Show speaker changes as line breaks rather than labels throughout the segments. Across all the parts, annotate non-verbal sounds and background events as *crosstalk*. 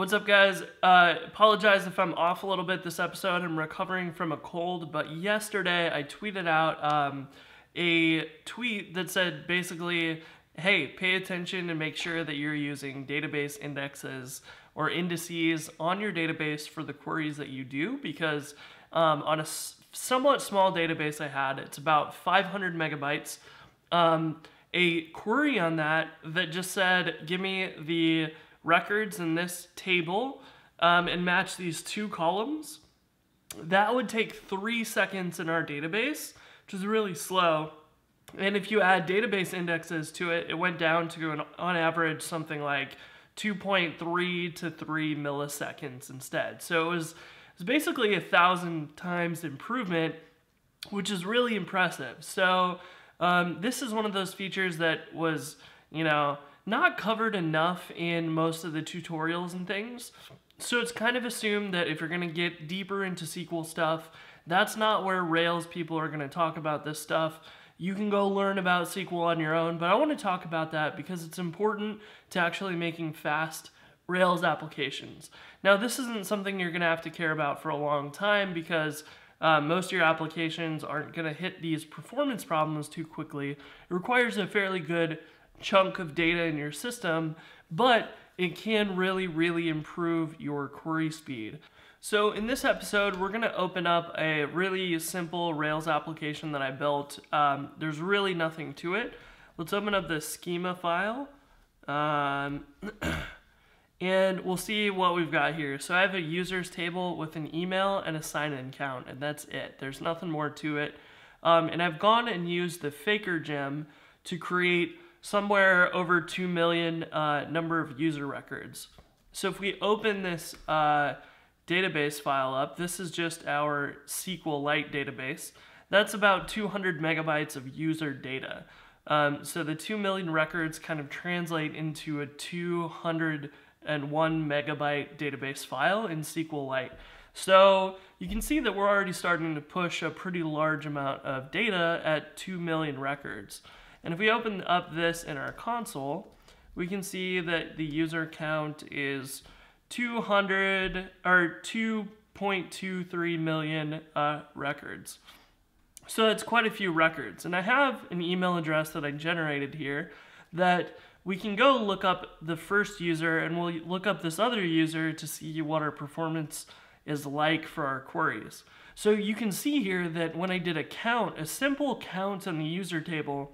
What's up, guys? Uh, apologize if I'm off a little bit this episode. I'm recovering from a cold, but yesterday I tweeted out um, a tweet that said basically, hey, pay attention and make sure that you're using database indexes or indices on your database for the queries that you do because um, on a somewhat small database I had, it's about 500 megabytes. Um, a query on that that just said, give me the records in this table um, and match these two columns. That would take three seconds in our database, which is really slow. And if you add database indexes to it, it went down to, an, on average, something like 2.3 to 3 milliseconds instead. So it was, it was basically a thousand times improvement, which is really impressive. So um, this is one of those features that was, you know, not covered enough in most of the tutorials and things. So it's kind of assumed that if you're going to get deeper into SQL stuff, that's not where Rails people are going to talk about this stuff. You can go learn about SQL on your own, but I want to talk about that because it's important to actually making fast Rails applications. Now, this isn't something you're going to have to care about for a long time because uh, most of your applications aren't going to hit these performance problems too quickly. It requires a fairly good chunk of data in your system, but it can really, really improve your query speed. So in this episode, we're going to open up a really simple Rails application that I built. Um, there's really nothing to it. Let's open up the schema file. Um, *clears throat* and we'll see what we've got here. So I have a users table with an email and a sign-in count, and that's it. There's nothing more to it. Um, and I've gone and used the Faker gem to create somewhere over 2 million uh, number of user records. So if we open this uh, database file up, this is just our SQLite database. That's about 200 megabytes of user data. Um, so the 2 million records kind of translate into a 201 megabyte database file in SQLite. So you can see that we're already starting to push a pretty large amount of data at 2 million records. And if we open up this in our console, we can see that the user count is 200 or 2.23 million uh, records. So that's quite a few records. And I have an email address that I generated here that we can go look up the first user and we'll look up this other user to see what our performance is like for our queries. So you can see here that when I did a count, a simple count on the user table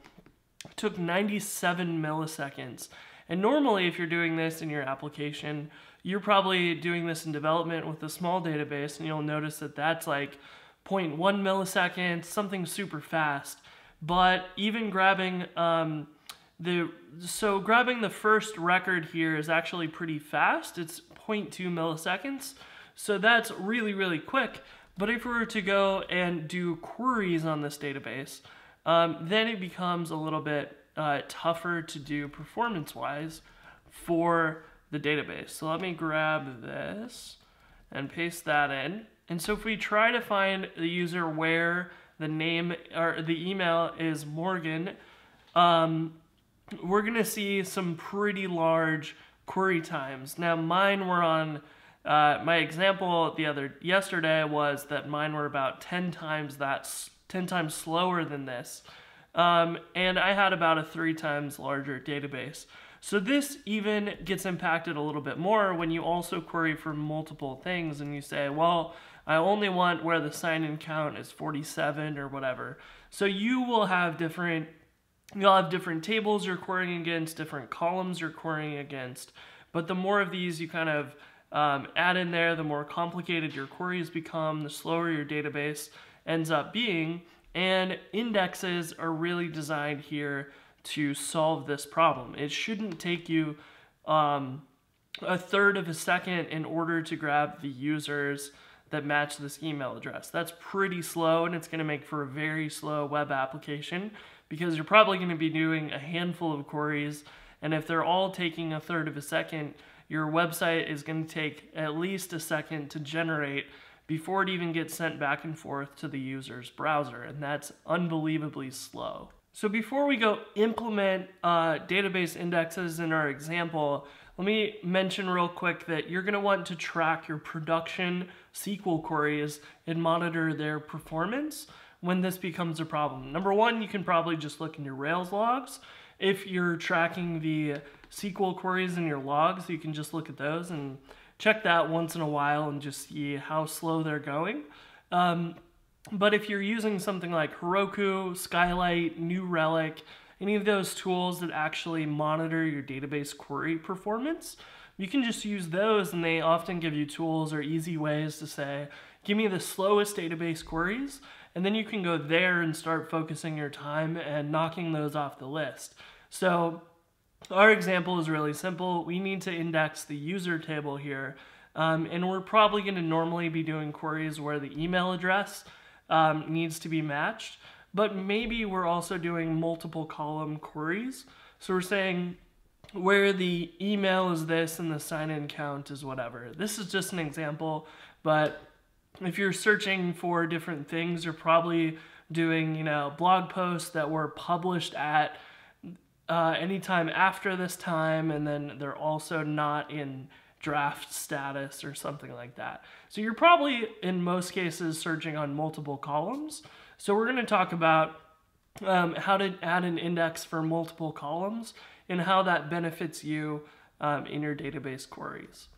took 97 milliseconds. And normally if you're doing this in your application, you're probably doing this in development with a small database and you'll notice that that's like 0.1 milliseconds, something super fast. But even grabbing um, the so grabbing the first record here is actually pretty fast. It's 0.2 milliseconds. So that's really, really quick. But if we were to go and do queries on this database, um, then it becomes a little bit uh, tougher to do performance-wise for the database. So let me grab this and paste that in. And so if we try to find the user where the name or the email is Morgan, um, we're going to see some pretty large query times. Now mine were on, uh, my example the other, yesterday was that mine were about 10 times that, 10 times slower than this. Um, and I had about a three times larger database. So this even gets impacted a little bit more when you also query for multiple things and you say, well, I only want where the sign-in count is 47 or whatever. So you will have different You'll have different tables you're querying against, different columns you're querying against. But the more of these you kind of um, add in there, the more complicated your queries become, the slower your database ends up being. And indexes are really designed here to solve this problem. It shouldn't take you um, a third of a second in order to grab the users that match this email address. That's pretty slow and it's going to make for a very slow web application because you're probably going to be doing a handful of queries and if they're all taking a third of a second, your website is going to take at least a second to generate before it even gets sent back and forth to the user's browser, and that's unbelievably slow. So before we go implement uh, database indexes in our example, let me mention real quick that you're going to want to track your production SQL queries and monitor their performance when this becomes a problem. Number one, you can probably just look in your Rails logs. If you're tracking the SQL queries in your logs, you can just look at those and check that once in a while and just see how slow they're going. Um, but if you're using something like Heroku, Skylight, New Relic, any of those tools that actually monitor your database query performance, you can just use those and they often give you tools or easy ways to say, give me the slowest database queries, and then you can go there and start focusing your time and knocking those off the list. So our example is really simple. We need to index the user table here, um, and we're probably going to normally be doing queries where the email address um, needs to be matched, but maybe we're also doing multiple column queries. So we're saying where the email is this and the sign-in count is whatever. This is just an example, but if you're searching for different things, you're probably doing, you know, blog posts that were published at uh, anytime after this time, and then they're also not in draft status or something like that. So you're probably, in most cases, searching on multiple columns. So we're going to talk about um, how to add an index for multiple columns and how that benefits you um, in your database queries.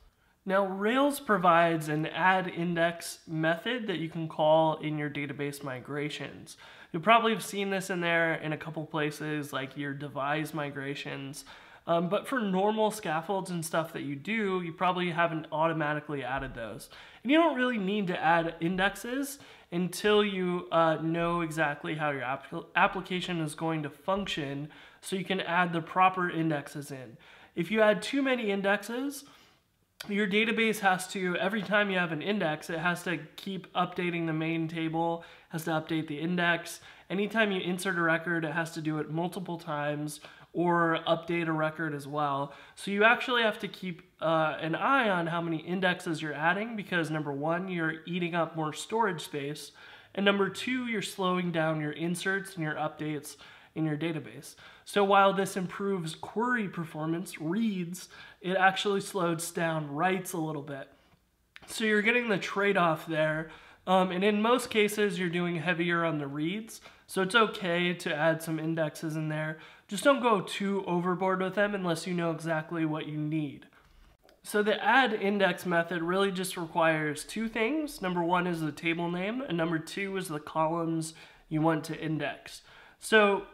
Now, Rails provides an add index method that you can call in your database migrations. You'll probably have seen this in there in a couple places like your Devise migrations. Um, but for normal scaffolds and stuff that you do, you probably haven't automatically added those. And you don't really need to add indexes until you uh, know exactly how your ap application is going to function so you can add the proper indexes in. If you add too many indexes, your database has to, every time you have an index, it has to keep updating the main table, has to update the index. Anytime you insert a record, it has to do it multiple times or update a record as well. So you actually have to keep uh, an eye on how many indexes you're adding because number one, you're eating up more storage space. And number two, you're slowing down your inserts and your updates in your database. So while this improves query performance, reads, it actually slows down writes a little bit. So you're getting the trade-off there. Um, and in most cases, you're doing heavier on the reads. So it's okay to add some indexes in there. Just don't go too overboard with them unless you know exactly what you need. So the add index method really just requires two things. Number one is the table name, and number two is the columns you want to index. So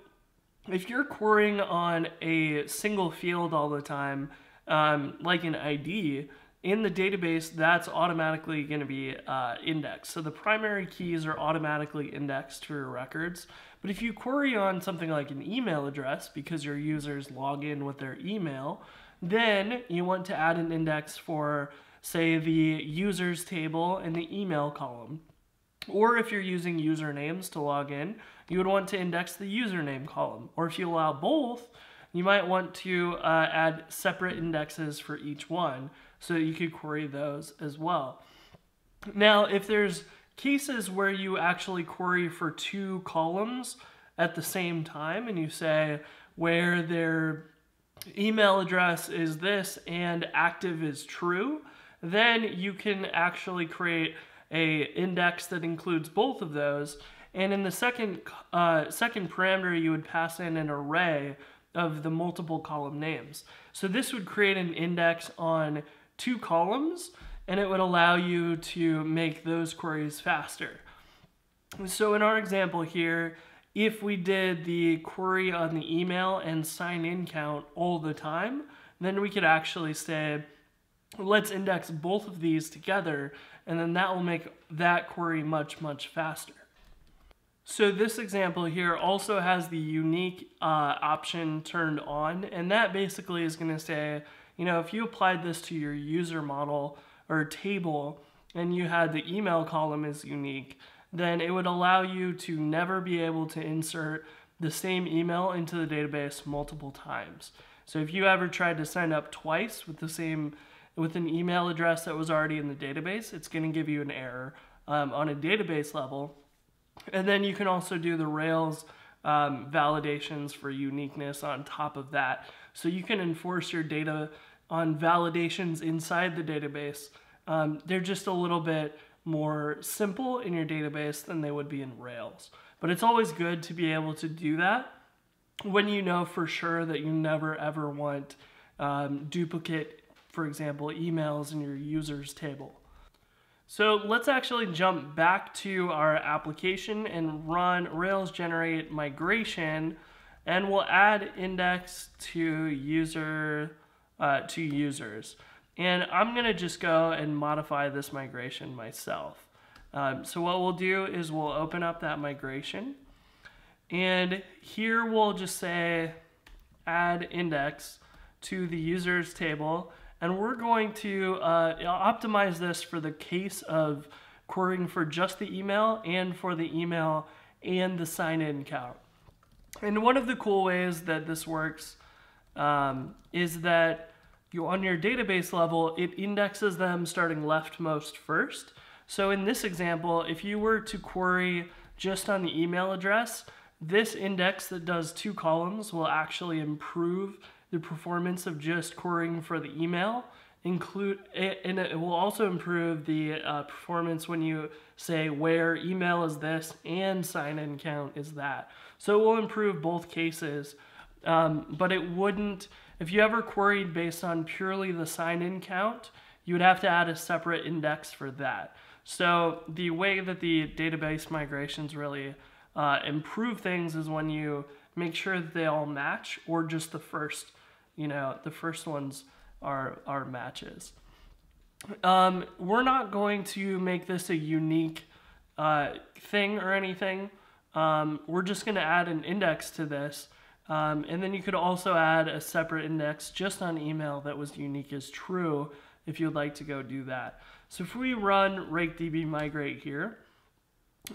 if you're querying on a single field all the time, um, like an ID, in the database, that's automatically going to be uh, indexed. So the primary keys are automatically indexed for your records. But if you query on something like an email address because your users log in with their email, then you want to add an index for, say, the users table and the email column. Or if you're using usernames to log in, you would want to index the username column. Or if you allow both, you might want to uh, add separate indexes for each one so you could query those as well. Now, if there's cases where you actually query for two columns at the same time and you say where their email address is this and active is true, then you can actually create a index that includes both of those. And in the second, uh, second parameter, you would pass in an array of the multiple column names. So this would create an index on two columns and it would allow you to make those queries faster. So in our example here, if we did the query on the email and sign in count all the time, then we could actually say, let's index both of these together, and then that will make that query much, much faster. So this example here also has the unique uh, option turned on, and that basically is gonna say, you know, if you applied this to your user model or table and you had the email column is unique, then it would allow you to never be able to insert the same email into the database multiple times. So if you ever tried to sign up twice with the same with an email address that was already in the database, it's going to give you an error um, on a database level. And then you can also do the Rails um, validations for uniqueness on top of that. So you can enforce your data on validations inside the database, um, they're just a little bit more simple in your database than they would be in Rails. But it's always good to be able to do that when you know for sure that you never ever want um, duplicate, for example, emails in your users table. So let's actually jump back to our application and run Rails generate migration and we'll add index to user uh, to users. And I'm gonna just go and modify this migration myself. Um, so what we'll do is we'll open up that migration and here we'll just say add index to the users table and we're going to uh, optimize this for the case of querying for just the email and for the email and the sign-in count. And one of the cool ways that this works um, is that you on your database level, it indexes them starting leftmost first. So in this example, if you were to query just on the email address, this index that does two columns will actually improve the performance of just querying for the email include and it will also improve the uh, performance when you say where email is this and sign in count is that. So it will improve both cases. Um, but it wouldn't if you ever queried based on purely the sign in count you would have to add a separate index for that. So the way that the database migrations really uh, improve things is when you make sure that they all match or just the first you know the first ones are are matches. Um, we're not going to make this a unique uh, thing or anything. Um, we're just going to add an index to this. Um, and then you could also add a separate index just on email that was unique as true if you'd like to go do that. So if we run rake db:migrate here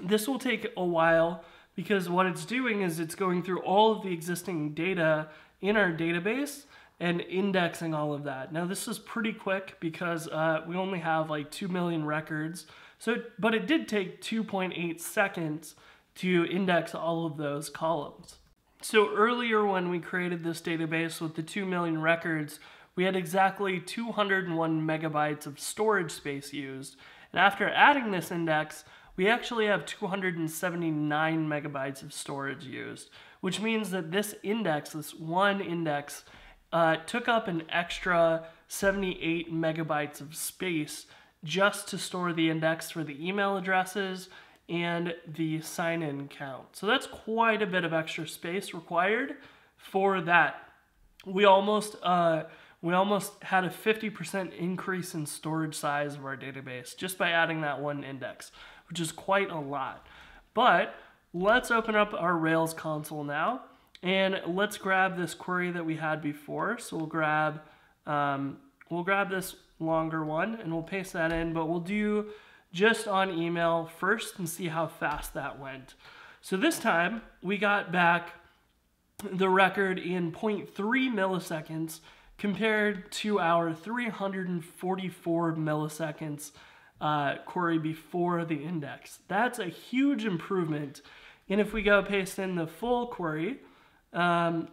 this will take a while because what it's doing is it's going through all of the existing data in our database and indexing all of that. Now this is pretty quick because uh, we only have like 2 million records, so but it did take 2.8 seconds to index all of those columns. So earlier when we created this database with the 2 million records, we had exactly 201 megabytes of storage space used. And after adding this index, we actually have 279 megabytes of storage used, which means that this index, this one index, uh, took up an extra 78 megabytes of space just to store the index for the email addresses and the sign-in count. So that's quite a bit of extra space required for that. We almost uh, we almost had a 50% increase in storage size of our database just by adding that one index which is quite a lot. But let's open up our Rails console now and let's grab this query that we had before. So we'll grab, um, we'll grab this longer one and we'll paste that in, but we'll do just on email first and see how fast that went. So this time we got back the record in 0.3 milliseconds compared to our 344 milliseconds uh, query before the index. That's a huge improvement. And if we go paste in the full query, um,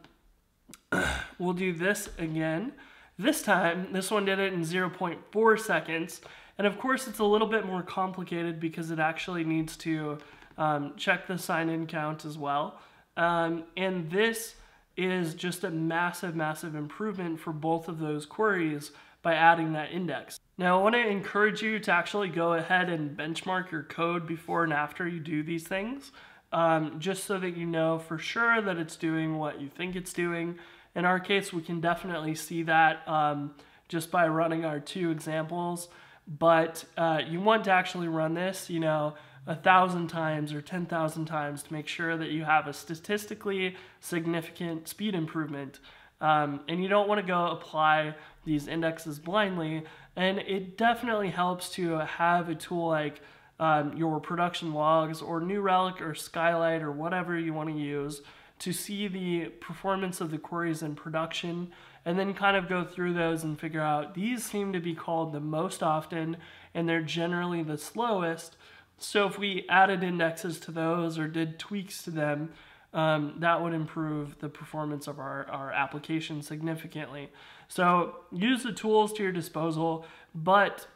*coughs* we'll do this again. This time, this one did it in 0.4 seconds. And of course, it's a little bit more complicated because it actually needs to um, check the sign-in count as well. Um, and this is just a massive, massive improvement for both of those queries by adding that index. Now I want to encourage you to actually go ahead and benchmark your code before and after you do these things, um, just so that you know for sure that it's doing what you think it's doing. In our case, we can definitely see that um, just by running our two examples, but uh, you want to actually run this, you know, a thousand times or 10,000 times to make sure that you have a statistically significant speed improvement. Um, and you don't want to go apply these indexes blindly. And it definitely helps to have a tool like um, your production logs or New Relic or Skylight or whatever you want to use to see the performance of the queries in production and then kind of go through those and figure out these seem to be called the most often and they're generally the slowest. So if we added indexes to those or did tweaks to them, um, that would improve the performance of our, our application significantly. So use the tools to your disposal, but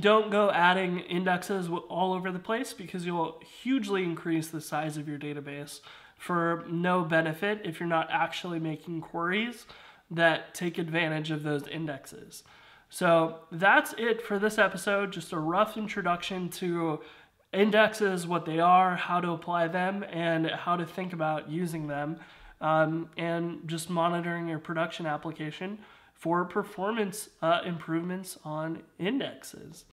don't go adding indexes all over the place because you'll hugely increase the size of your database for no benefit if you're not actually making queries that take advantage of those indexes. So that's it for this episode. Just a rough introduction to indexes, what they are, how to apply them, and how to think about using them, um, and just monitoring your production application for performance uh, improvements on indexes.